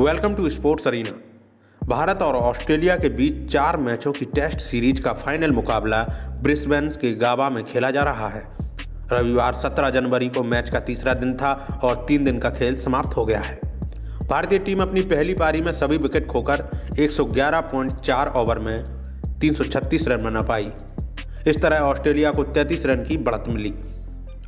Welcome to sports arena. Bharat और Australia के बीच चार मैचों की टेस्ट सीरीज़ का फाइनल मुकाबला ब्रिस्बेन के गाबा में खेला जा रहा है। रविवार 17 जनवरी को मैच का तीसरा दिन था और तीन दिन का खेल समाप्त हो गया है। भारतीय टीम अपनी पहली पारी में सभी विकेट खोकर 111.4 ओवर में 336 रन बना पाई। इस तरह ऑस्ट्रेलिया को 33 रन की बढ़त मिली।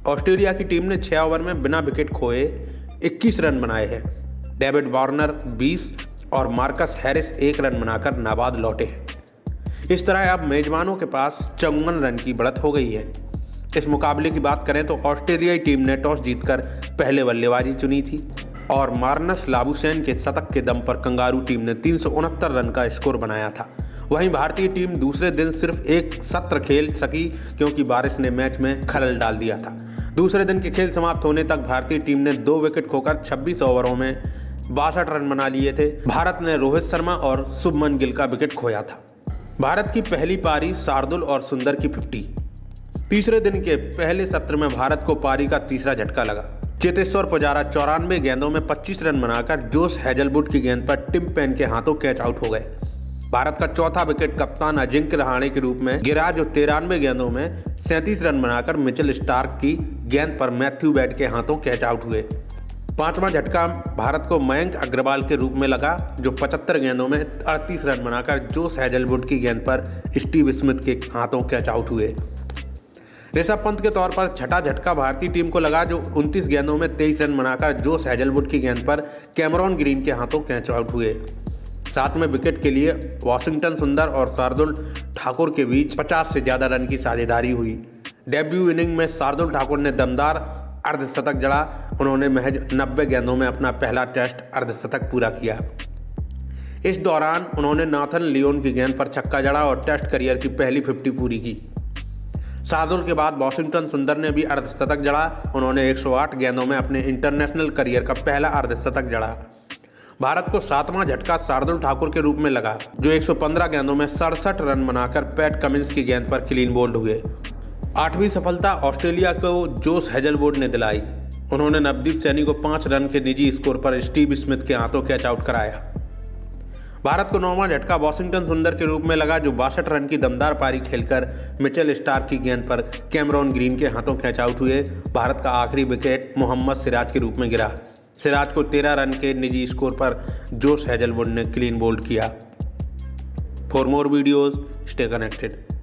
ऑस्ट्रेलिया की टीम ने 6 ओवर में बिना विकेट खोए 21 रन बनाए हैं। डेविड वार्नर 20 और मार्कस हैरिस एक रन बनाकर नाबाद लौटे हैं। इस तरह अब मेजबानों के पास चौवन रन की बढ़त हो गई है। इस मुकाबले की बात करें तो ऑस्ट्रेलियाई टीम ने टॉस जीतकर पहले बल्लेबाजी चुनी थी और मार्नस लाबुसैन के शतक के दम पर कंगारू टीम ने तीन सौ उनहत्तर रन का स्कोर बनाया था। वहीं भारतीय टीम दूसरे दिन सिर्फ़ एक सत्र खेल सकी क्योंकि बारिश ने मैच में खलल डाल दिया था। दूसरे दिन के खेल समाप्त होने तक भारतीय टीम ने दो विकेट खोकर 26 ओवरों में बासठ रन बना लिए थे। भारत ने रोहित शर्मा और शुभमन गिल का विकेट खोया था। भारत की पहली पारी शार्दुल और सुंदर की फिफ्टी। तीसरे दिन के पहले सत्र में भारत को पारी का तीसरा झटका लगा। चेतेश्वर पुजारा चौरानवे गेंदों में 25 रन बनाकर जोश हैजलवुड की गेंद पर टिम पेन के हाथों कैच आउट हो गए। भारत का चौथा विकेट कप्तान अजिंक्य रहाणे के रूप में गिरा जो तिरानवे गेंदों में सैंतीस रन बनाकर मिचेल स्टार्क की गेंद पर मैथ्यू बैट के हाथों कैच आउट हुए। पांचवा झटका भारत को मयंक अग्रवाल के रूप में लगा, जो 75 गेंदों में 38 रन बनाकर जोस हैजलवुड की गेंद पर स्टीव स्मिथ के हाथों कैच आउट हुए। ऋषभ पंत के तौर पर छठा झटका भारतीय टीम को लगा, जो 29 गेंदों में 23 रन बनाकर जोस हैजलवुड की गेंद पर कैमरॉन ग्रीन के हाथों कैच आउट हुए। सातवें विकेट के लिए वॉशिंगटन सुंदर और शार्दुल ठाकुर के बीच 50 से ज़्यादा रन की साझेदारी हुई। डेब्यू इनिंग में शार्दुल ठाकुर ने दमदार अर्धशतक जड़ा। उन्होंने महज 90 गेंदों में अपना पहला टेस्ट अर्धशतक पूरा किया। इस दौरान उन्होंने नाथन लियोन की गेंद पर छक्का जड़ा और टेस्ट करियर की पहली फिफ्टी पूरी की। शार्दुल के बाद वॉशिंगटन सुंदर ने भी अर्धशतक जड़ा। उन्होंने 108 गेंदों में अपने इंटरनेशनल करियर का पहला अर्धशतक जड़ा। भारत को सातवां झटका शार्दुल ठाकुर के रूप में लगा, जो 115 गेंदों में सड़सठ रन बनाकर पैट कमिंस की गेंद पर क्लीन बोल्ड हुए। आठवीं सफलता ऑस्ट्रेलिया को जोस हैजलवुड ने दिलाई। उन्होंने नवदीप सैनी को पाँच रन के निजी स्कोर पर स्टीव स्मिथ के हाथों कैच आउट कराया। भारत को नौवां झटका वॉशिंगटन सुंदर के रूप में लगा, जो बासठ रन की दमदार पारी खेलकर मिचेल स्टार की गेंद पर कैमरॉन ग्रीन के हाथों कैच आउट हुए। भारत का आखिरी विकेट मोहम्मद सिराज के रूप में गिरा। सिराज को तेरह रन के निजी स्कोर पर जोश हैजलवुड ने क्लीन बोल्ड किया। For more videos stay connected